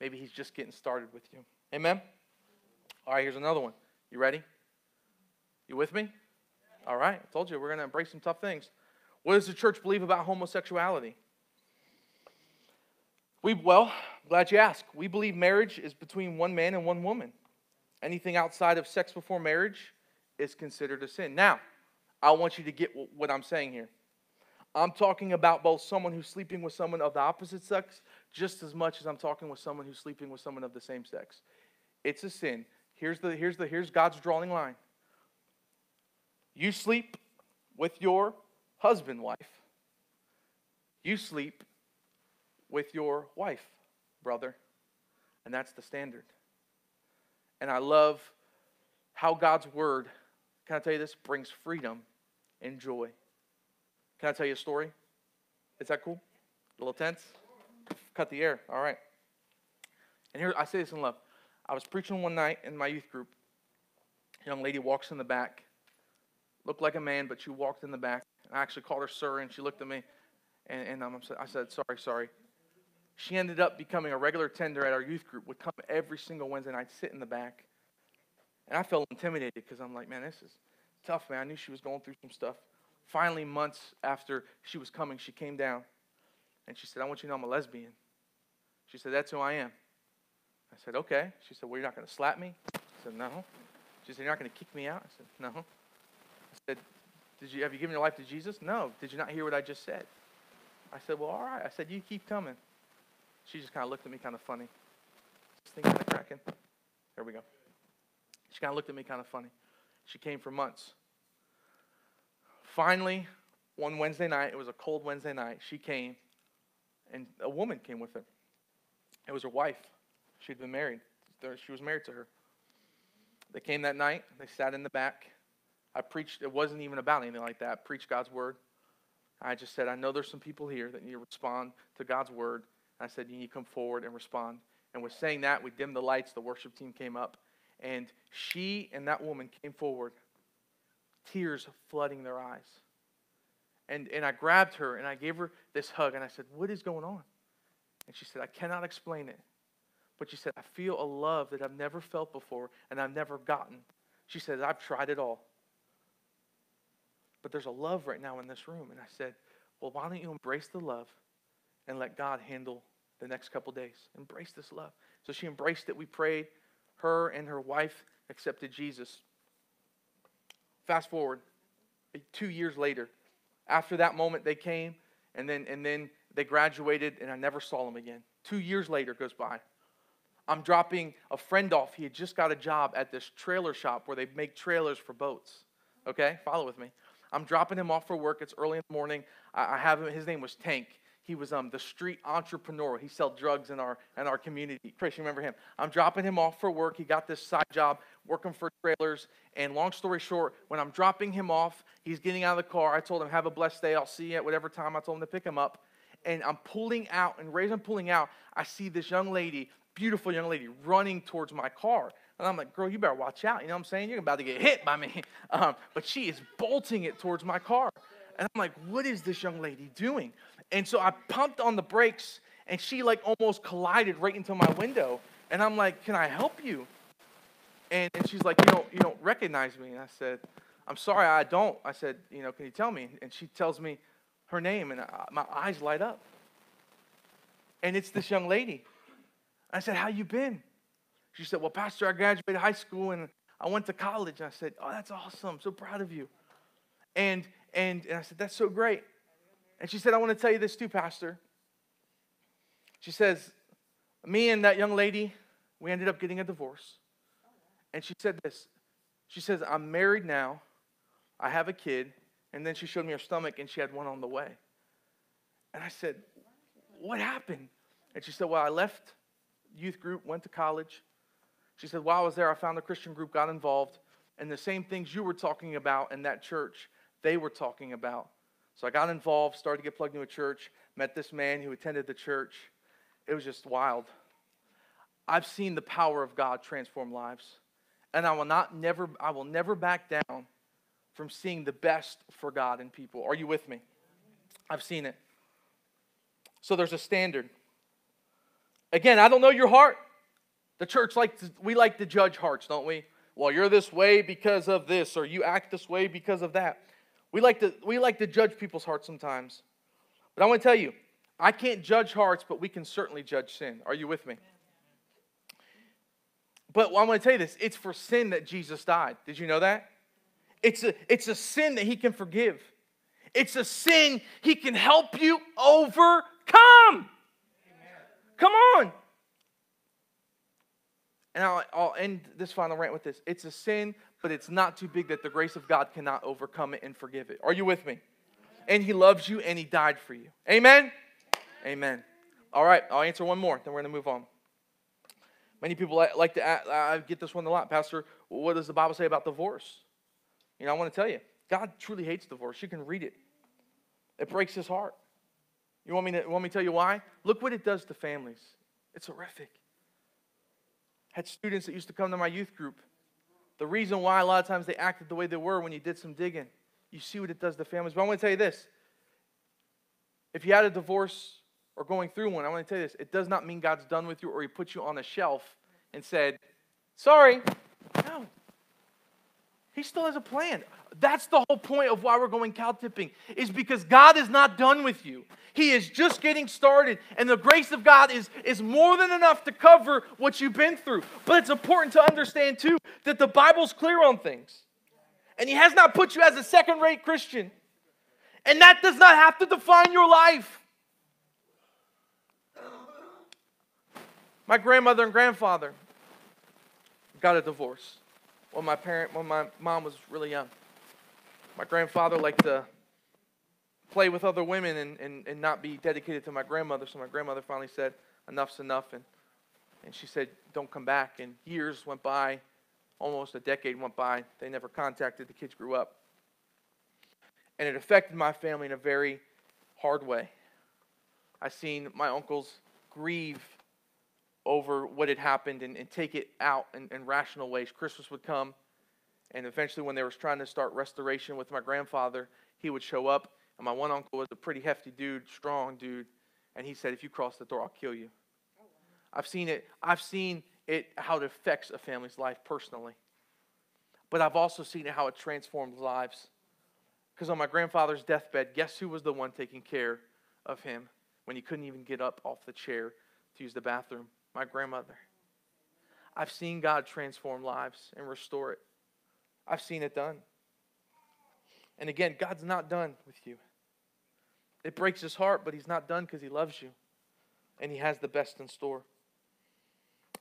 Maybe He's just getting started with you. Amen? All right, here's another one. You ready? You with me? All right, I told you we're going to embrace some tough things. What does the church believe about homosexuality? We, well, glad you asked. We believe marriage is between one man and one woman. Anything outside of sex before marriage is considered a sin. Now, I want you to get what I'm saying here. I'm talking about both someone who's sleeping with someone of the opposite sex just as much as I'm talking with someone who's sleeping with someone of the same sex. It's a sin. Here's the here's the here's God's drawing line. You sleep with your husband wife. You sleep with your wife, brother. And that's the standard. And I love how God's word, can I tell you this, brings freedom and joy. Can I tell you a story? Is that cool? A little tense? Cut the air. All right. And here, I say this in love. I was preaching one night in my youth group. A young lady walks in the back, looked like a man, but she walked in the back. I actually called her sir, and she looked at me, and, and I said, sorry, sorry. She ended up becoming a regular tender at our youth group, would come every single Wednesday night, sit in the back. And I felt intimidated because I'm like, man, this is tough, man. I knew she was going through some stuff. Finally, months after she was coming, she came down, and she said, I want you to know I'm a lesbian. She said, that's who I am. I said, okay. She said, well, you're not going to slap me? I said, no. She said, you're not going to kick me out? I said, no. I said, did you, have you given your life to Jesus? No. Did you not hear what I just said? I said, Well, all right. I said, You keep coming. She just kind of looked at me kind of funny. This thing kind of cracking. There we go. She kind of looked at me kind of funny. She came for months. Finally, one Wednesday night, it was a cold Wednesday night, she came, and a woman came with her. It was her wife. She'd been married. She was married to her. They came that night. They sat in the back. I preached, it wasn't even about anything like that. I preached God's word. I just said, I know there's some people here that need to respond to God's word. I said, you need to come forward and respond. And with saying that, we dimmed the lights. The worship team came up. And she and that woman came forward, tears flooding their eyes. And, and I grabbed her and I gave her this hug and I said, What is going on? And she said, I cannot explain it. But she said, I feel a love that I've never felt before and I've never gotten. She said, I've tried it all. But there's a love right now in this room. And I said, Well, why don't you embrace the love and let God handle the next couple days? Embrace this love. So she embraced it. We prayed. Her and her wife accepted Jesus. Fast forward eh, two years later. After that moment, they came and then, and then they graduated, and I never saw them again. Two years later goes by. I'm dropping a friend off. He had just got a job at this trailer shop where they make trailers for boats. Okay, follow with me. I'm dropping him off for work. It's early in the morning. I, have him. His name was Tank. He was um, the street entrepreneur. He sold drugs in our in our community. Chris, you remember him? I'm dropping him off for work. He got this side job working for trailers. And long story short, when I'm dropping him off, he's getting out of the car. I told him, "Have a blessed day. I'll see you at whatever time." I told him to pick him up. And I'm pulling out, and as I'm pulling out, I see this young lady beautiful young lady running towards my car. And I'm like, girl, you better watch out. You know what I'm saying? You're about to get hit by me. Um, but she is bolting it towards my car. And I'm like, what is this young lady doing? And so I pumped on the brakes, and she like almost collided right into my window. And I'm like, can I help you? And, and she's like, you don't, you don't recognize me. And I said, I'm sorry, I don't. I said, you know, can you tell me? And she tells me her name, and I, my eyes light up. And it's this young lady. I said, How you been? She said, Well, Pastor, I graduated high school and I went to college. I said, Oh, that's awesome. So proud of you. And, and, and I said, That's so great. And she said, I want to tell you this too, Pastor. She says, Me and that young lady, we ended up getting a divorce. And she said this. She says, I'm married now. I have a kid. And then she showed me her stomach and she had one on the way. And I said, What happened? And she said, Well, I left youth group, went to college. She said, While I was there, I found a Christian group, got involved, and the same things you were talking about in that church, they were talking about. So I got involved, started to get plugged into a church, met this man who attended the church. It was just wild. I've seen the power of God transform lives. And I will not never I will never back down from seeing the best for God in people. Are you with me? I've seen it. So there's a standard. Again, I don't know your heart. The church like we like to judge hearts, don't we? Well, you're this way because of this, or you act this way because of that. We like to we like to judge people's hearts sometimes. But I want to tell you, I can't judge hearts, but we can certainly judge sin. Are you with me? But I want to tell you this, it's for sin that Jesus died. Did you know that? It's a, it's a sin that he can forgive. It's a sin he can help you overcome. Come on. And I'll, I'll, end this final rant with this. It's a sin, but it's not too big that the grace of God cannot overcome it and forgive it. Are you with me? And He loves you and He died for you. Amen? Amen. All right, I'll answer one more, then we're going to move on. Many people like to ask, I get this one a lot, Pastor. What does the Bible say about divorce? You know, I want to tell you, God truly hates divorce. You can read it, it breaks His heart. You want me to, want me to tell you why? Look what it does to families. It's horrific. Had students that used to come to my youth group. The reason why a lot of times they acted the way they were when you did some digging. You see what it does to families. But I want to tell you this. If you had a divorce or going through one, I want to tell you this. It does not mean God's done with you or he put you on a shelf and said, sorry. He still has a plan. That's the whole point of why we're going cow tipping, is because God is not done with you. He is just getting started, and the grace of God is, is more than enough to cover what you've been through. But it's important to understand, too, that the Bible's clear on things. And He has not put you as a second rate Christian. And that does not have to define your life. My grandmother and grandfather got a divorce when my parent when my mom was really young. My grandfather liked to play with other women and, and, and not be dedicated to my grandmother. So my grandmother finally said, Enough's enough. And, and she said, Don't come back. And years went by, almost a decade went by. They never contacted. The kids grew up. And it affected my family in a very hard way. I seen my uncles grieve over what had happened and, and take it out in, in rational ways. Christmas would come, and eventually, when they were trying to start restoration with my grandfather, he would show up. And my one uncle was a pretty hefty dude, strong dude, and he said, "If you cross the door, I'll kill you." I've seen it. I've seen it how it affects a family's life personally, but I've also seen it how it transforms lives. Because on my grandfather's deathbed, guess who was the one taking care of him when he couldn't even get up off the chair to use the bathroom? My grandmother. I've seen God transform lives and restore it. I've seen it done. And again, God's not done with you. It breaks his heart, but he's not done because he loves you and he has the best in store.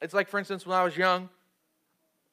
It's like, for instance, when I was young,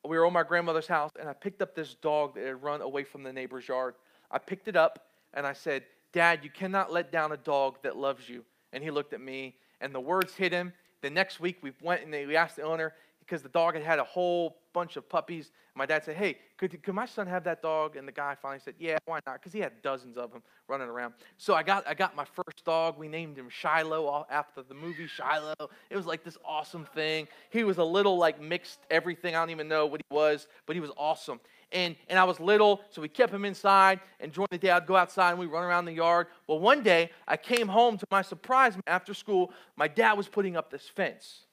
we were at my grandmother's house, and I picked up this dog that had run away from the neighbor's yard. I picked it up and I said, Dad, you cannot let down a dog that loves you. And he looked at me, and the words hit him. The next week, we went and we asked the owner because the dog had had a whole bunch of puppies. My dad said, Hey, could, could my son have that dog? And the guy finally said, Yeah, why not? Because he had dozens of them running around. So I got, I got my first dog. We named him Shiloh after the movie Shiloh. It was like this awesome thing. He was a little like mixed everything. I don't even know what he was, but he was awesome and, and I was little, so we kept him inside. And during the day, I'd go outside and we'd run around the yard. Well, one day, I came home to my surprise after school. My dad was putting up this fence.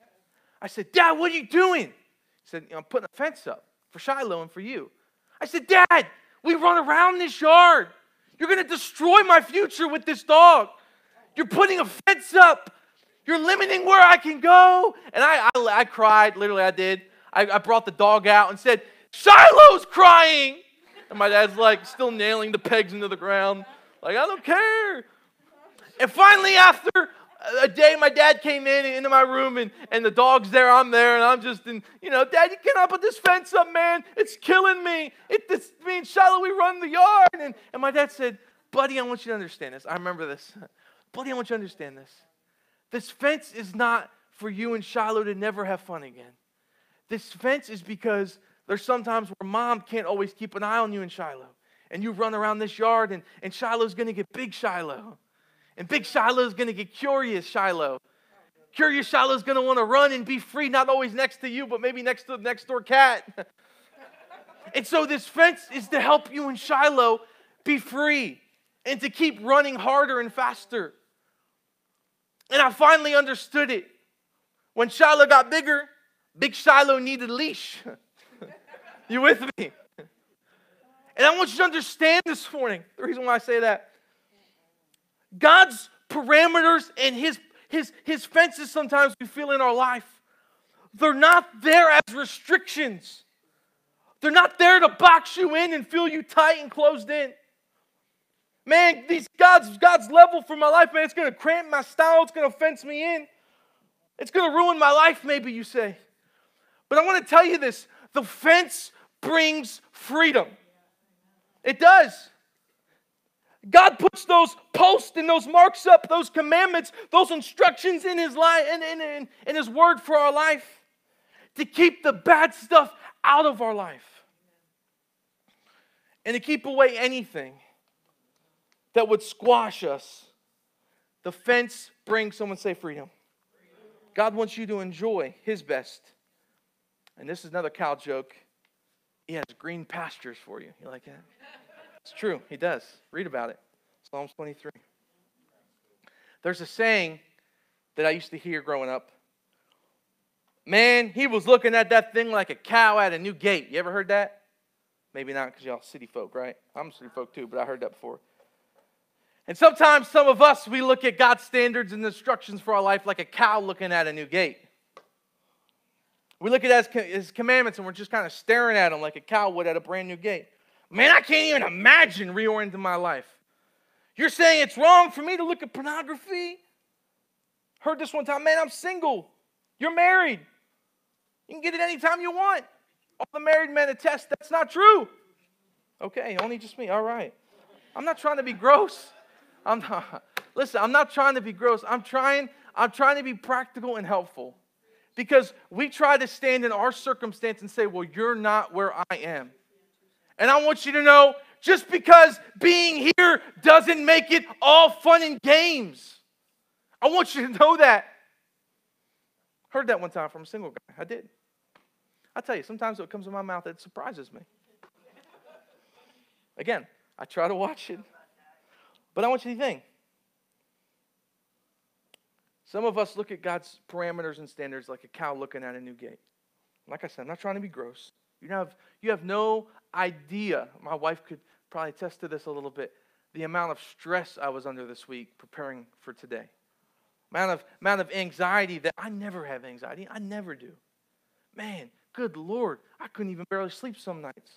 I said, Dad, what are you doing? He said, I'm putting a fence up for Shiloh and for you. I said, Dad, we run around this yard. You're going to destroy my future with this dog. You're putting a fence up. You're limiting where I can go. And I, I, I cried, literally, I did. I, I brought the dog out and said, Shiloh's crying. And my dad's like still nailing the pegs into the ground. Like, I don't care. And finally, after a day, my dad came in into my room and, and the dog's there, I'm there, and I'm just in, you know, Dad, you cannot put this fence up, man. It's killing me. It this means Shiloh, we run the yard. And, and my dad said, Buddy, I want you to understand this. I remember this. Buddy, I want you to understand this. This fence is not for you and Shiloh to never have fun again. This fence is because there's sometimes where mom can't always keep an eye on you in Shiloh. And you run around this yard, and, and Shiloh's going to get big Shiloh. And big Shiloh's going to get curious Shiloh. Curious Shiloh's going to want to run and be free, not always next to you, but maybe next to the next door cat. and so this fence is to help you and Shiloh be free and to keep running harder and faster. And I finally understood it. When Shiloh got bigger, Big Shiloh needed leash. You with me? And I want you to understand this morning the reason why I say that. God's parameters and his, his, his fences sometimes we feel in our life, they're not there as restrictions. They're not there to box you in and feel you tight and closed in. Man, these God's God's level for my life, man, it's gonna cramp my style, it's gonna fence me in. It's gonna ruin my life, maybe you say. But I want to tell you this the fence brings freedom. It does. God puts those posts and those marks up, those commandments, those instructions in His life and in, in, in His word for our life to keep the bad stuff out of our life and to keep away anything that would squash us. The fence brings, someone say, freedom. God wants you to enjoy His best. And this is another cow joke. He has green pastures for you. You like that? It's true. He does. Read about it. Psalms 23. There's a saying that I used to hear growing up. Man, he was looking at that thing like a cow at a new gate. You ever heard that? Maybe not because y'all city folk, right? I'm city folk too, but I heard that before. And sometimes some of us, we look at God's standards and instructions for our life like a cow looking at a new gate. We look at his commandments and we're just kind of staring at them like a cow would at a brand new gate. Man, I can't even imagine reorienting my life. You're saying it's wrong for me to look at pornography? Heard this one time, man, I'm single. You're married. You can get it anytime you want. All the married men attest that's not true. Okay, only just me. All right. I'm not trying to be gross. I'm not. Listen, I'm not trying to be gross. I'm trying I'm trying to be practical and helpful. Because we try to stand in our circumstance and say, well, you're not where I am. And I want you to know just because being here doesn't make it all fun and games. I want you to know that. Heard that one time from a single guy. I did. I tell you, sometimes what comes in my mouth, that surprises me. Again, I try to watch it. But I want you to think. Some of us look at God's parameters and standards like a cow looking at a new gate. Like I said, I'm not trying to be gross. You have, you have no idea. My wife could probably attest to this a little bit. The amount of stress I was under this week preparing for today. Amount of, amount of anxiety that I never have anxiety. I never do. Man, good Lord, I couldn't even barely sleep some nights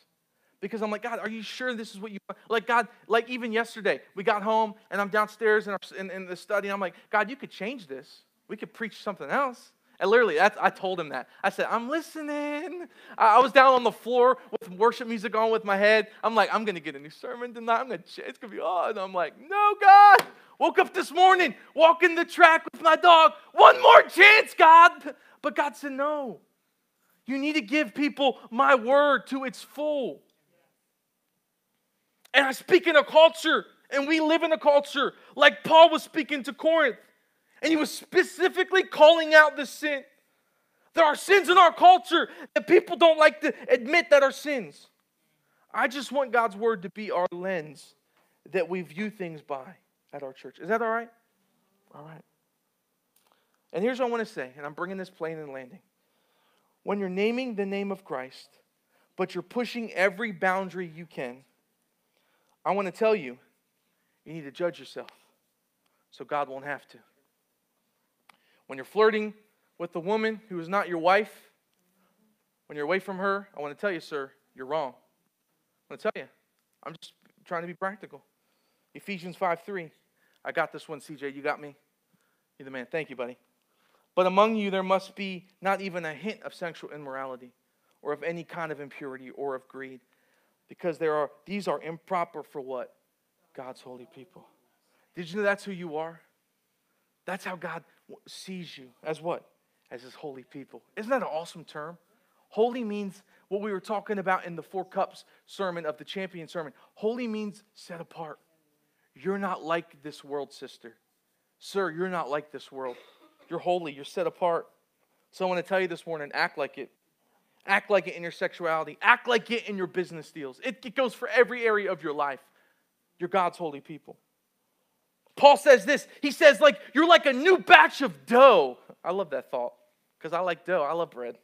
because I'm like, God, are you sure this is what you want? Like, God, like even yesterday, we got home and I'm downstairs in, our, in, in the study. And I'm like, God, you could change this. We could preach something else. And literally, that's, I told him that. I said, I'm listening. I, I was down on the floor with worship music on with my head. I'm like, I'm going to get a new sermon tonight. I'm going to, it's going to be on. And I'm like, no, God. Woke up this morning, walking the track with my dog. One more chance, God. But God said, no. You need to give people my word to its full. And I speak in a culture, and we live in a culture like Paul was speaking to Corinth. And he was specifically calling out the sin. There are sins in our culture that people don't like to admit that are sins. I just want God's word to be our lens that we view things by at our church. Is that all right? All right. And here's what I want to say, and I'm bringing this plane and landing. When you're naming the name of Christ, but you're pushing every boundary you can, I want to tell you, you need to judge yourself so God won't have to. When you're flirting with a woman who is not your wife, when you're away from her, I want to tell you, sir, you're wrong. I'm going to tell you. I'm just trying to be practical. Ephesians 5 3. I got this one, CJ. You got me? You're the man. Thank you, buddy. But among you there must be not even a hint of sexual immorality or of any kind of impurity or of greed because there are these are improper for what? God's holy people. Did you know that's who you are? That's how God sees you as what? As his holy people. Isn't that an awesome term? Holy means what we were talking about in the Four Cups sermon of the champion sermon. Holy means set apart. You're not like this world, sister. Sir, you're not like this world. You're holy, you're set apart. So I want to tell you this morning act like it. Act like it in your sexuality. Act like it in your business deals. It, it goes for every area of your life. You're God's holy people. Paul says this. He says, like, you're like a new batch of dough. I love that thought because I like dough. I love bread.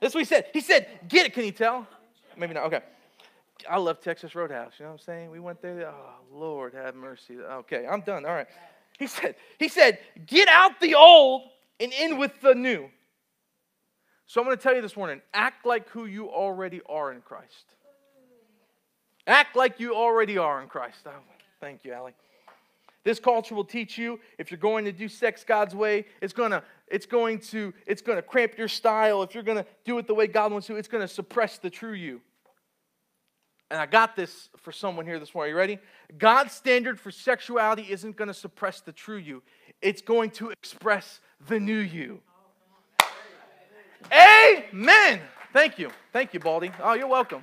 That's what he said. He said, get it. Can you tell? Maybe not. Okay. I love Texas Roadhouse. You know what I'm saying? We went there. Oh, Lord, have mercy. Okay, I'm done. All right. He said, he said, get out the old and in with the new. So I'm going to tell you this morning act like who you already are in Christ. Act like you already are in Christ. Oh, thank you, Allie. This culture will teach you if you're going to do sex God's way, it's going to it's going to it's going to cramp your style. If you're going to do it the way God wants to, it's going to suppress the true you. And I got this for someone here this morning. Are you ready? God's standard for sexuality isn't going to suppress the true you. It's going to express the new you. Amen. Thank you. Thank you, Baldy. Oh, you're welcome.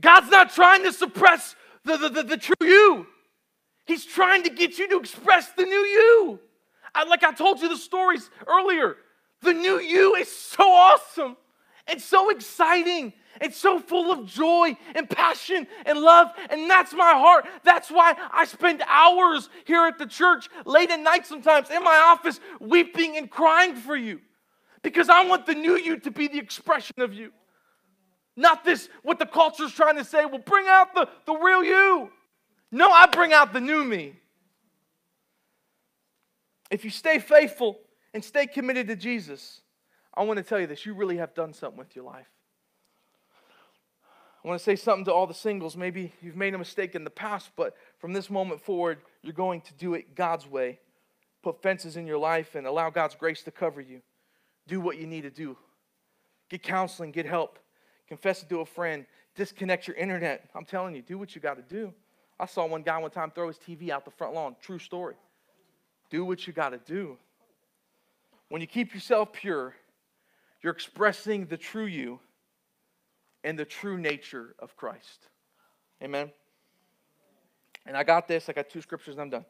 God's not trying to suppress the, the, the, the, true you. He's trying to get you to express the new you. I, like I told you the stories earlier, the new you is so awesome and so exciting it's so full of joy and passion and love, and that's my heart. That's why I spend hours here at the church late at night sometimes in my office weeping and crying for you because I want the new you to be the expression of you. Not this, what the culture's trying to say, well, bring out the, the real you. No, I bring out the new me. If you stay faithful and stay committed to Jesus, I want to tell you this you really have done something with your life. I want to say something to all the singles. Maybe you've made a mistake in the past, but from this moment forward, you're going to do it God's way. Put fences in your life and allow God's grace to cover you. Do what you need to do. Get counseling, get help. Confess it to a friend. Disconnect your internet. I'm telling you, do what you got to do. I saw one guy one time throw his TV out the front lawn. True story. Do what you got to do. When you keep yourself pure, you're expressing the true you and the true nature of Christ. Amen. And I got this. I got two scriptures and I'm done.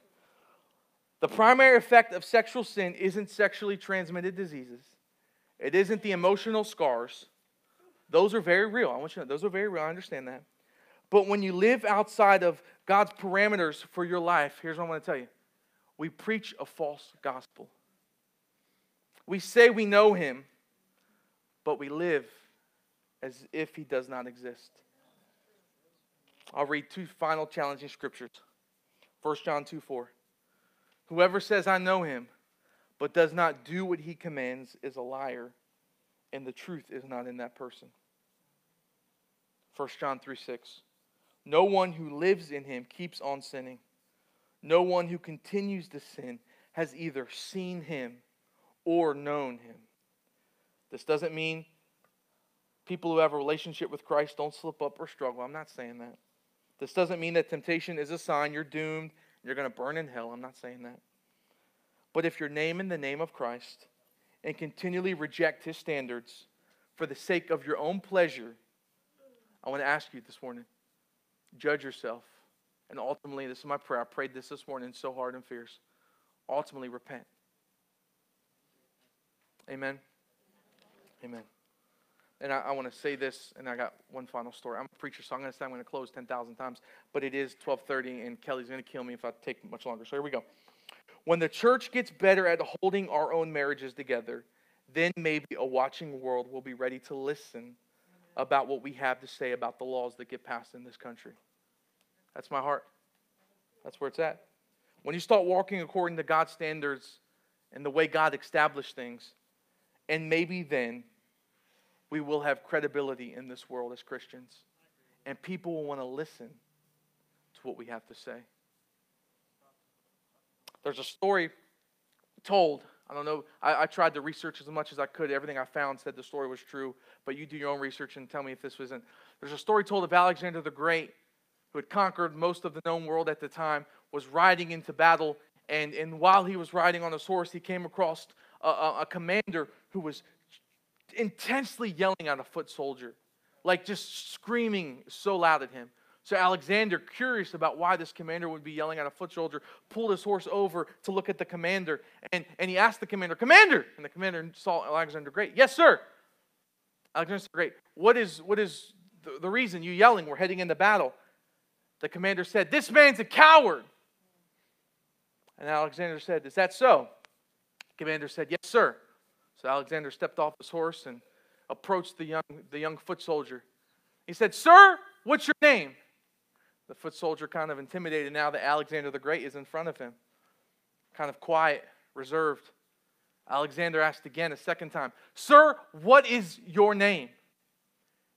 The primary effect of sexual sin isn't sexually transmitted diseases. It isn't the emotional scars. Those are very real. I want you to know those are very real. I understand that. But when you live outside of God's parameters for your life, here's what I want to tell you we preach a false gospel. We say we know Him, but we live as if He does not exist. I'll read two final challenging scriptures 1 John 2 4. Whoever says, I know Him, but does not do what He commands is a liar, and the truth is not in that person. 1 John 3 6. No one who lives in him keeps on sinning. No one who continues to sin has either seen him or known him. This doesn't mean people who have a relationship with Christ don't slip up or struggle. I'm not saying that. This doesn't mean that temptation is a sign you're doomed you're going to burn in hell. I'm not saying that. But if you're naming the name of Christ and continually reject his standards for the sake of your own pleasure, I want to ask you this morning judge yourself. And ultimately, this is my prayer. I prayed this this morning so hard and fierce. Ultimately, repent. Amen. Amen. And I, I want to say this, and I got one final story. I'm a preacher, so I'm going to say I'm going to close 10,000 times, but it is 12:30, and Kelly's going to kill me if I take much longer. So here we go. When the church gets better at holding our own marriages together, then maybe a watching world will be ready to listen about what we have to say about the laws that get passed in this country. That's my heart. That's where it's at. When you start walking according to God's standards and the way God established things, and maybe then we will have credibility in this world as Christians. And people will want to listen to what we have to say. There's a story told I don't know. I, I, tried to research as much as I could. Everything I found said the story was true, but you do your own research and tell me if this wasn't. There's a story told of Alexander the Great, who had conquered most of the known world at the time, was riding into battle, and, and while he was riding on his horse, he came across a, a, a commander who was intensely yelling at a foot soldier, like just screaming so loud at him. So Alexander, curious about why this commander would be yelling at a foot soldier, pulled his horse over to look at the commander. And, and he asked the commander, Commander! And the commander saw Alexander Great. Yes, sir. Alexander Great, what is, what is the, the reason you yelling? We're heading into battle. The commander said, This man's a coward. And Alexander said, Is that so? The commander said, Yes, sir. So Alexander stepped off his horse and approached the young, the young foot soldier. He said, Sir, what's your name? The foot soldier kind of intimidated now that Alexander the Great is in front of him. Kind of quiet, reserved. Alexander asked again a second time, Sir, what is your name?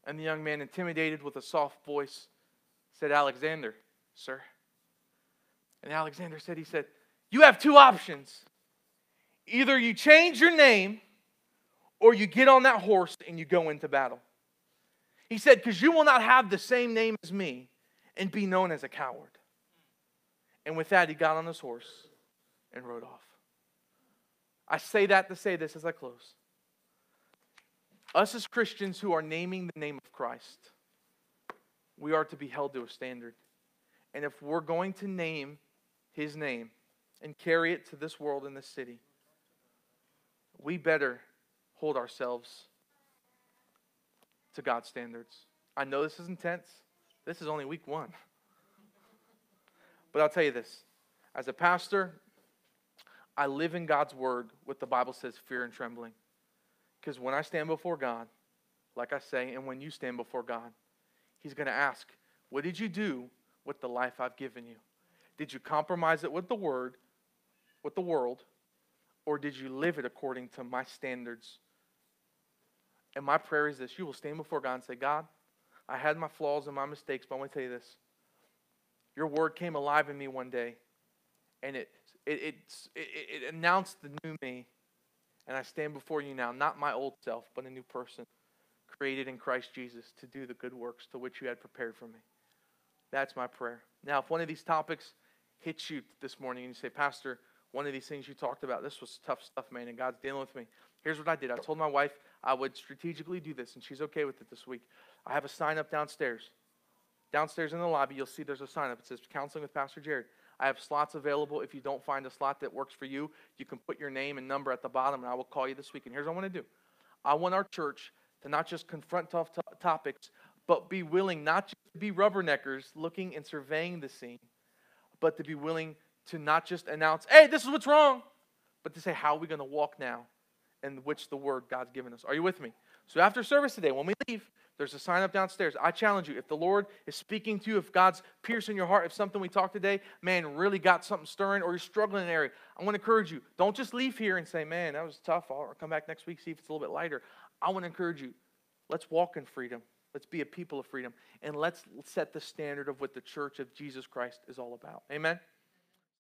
And the young man, intimidated with a soft voice, said, Alexander, sir. And Alexander said, He said, You have two options. Either you change your name or you get on that horse and you go into battle. He said, Because you will not have the same name as me and be known as a coward. And with that, he got on his horse and rode off. I say that to say this as I close. Us as Christians who are naming the name of Christ, we are to be held to a standard. And if we're going to name his name and carry it to this world and this city, we better hold ourselves to God's standards. I know this is intense. This is only week one. But I'll tell you this as a pastor, I live in God's word, what the Bible says, fear and trembling. Because when I stand before God, like I say, and when you stand before God, He's going to ask, What did you do with the life I've given you? Did you compromise it with the word, with the world, or did you live it according to my standards? And my prayer is this you will stand before God and say, God, I had my flaws and my mistakes, but I want to tell you this. Your word came alive in me one day, and it, it, it, it, it announced the new me. And I stand before you now, not my old self, but a new person, created in Christ Jesus to do the good works to which you had prepared for me. That's my prayer. Now, if one of these topics hits you this morning and you say, Pastor, one of these things you talked about, this was tough stuff, man, and God's dealing with me. Here's what I did. I told my wife I would strategically do this, and she's okay with it this week. I have a sign up downstairs. Downstairs in the lobby, you'll see there's a sign up. It says Counseling with Pastor Jared. I have slots available. If you don't find a slot that works for you, you can put your name and number at the bottom, and I will call you this week. And here's what I want to do I want our church to not just confront tough to- topics, but be willing not just to be rubberneckers looking and surveying the scene, but to be willing to not just announce, hey, this is what's wrong, but to say, how are we going to walk now in which the word God's given us? Are you with me? So after service today, when we leave, there's a sign up downstairs. I challenge you, if the Lord is speaking to you, if God's piercing your heart, if something we talked today, man, really got something stirring, or you're struggling in an area, I want to encourage you. Don't just leave here and say, man, that was tough. I'll come back next week, see if it's a little bit lighter. I want to encourage you. Let's walk in freedom. Let's be a people of freedom. And let's set the standard of what the church of Jesus Christ is all about. Amen.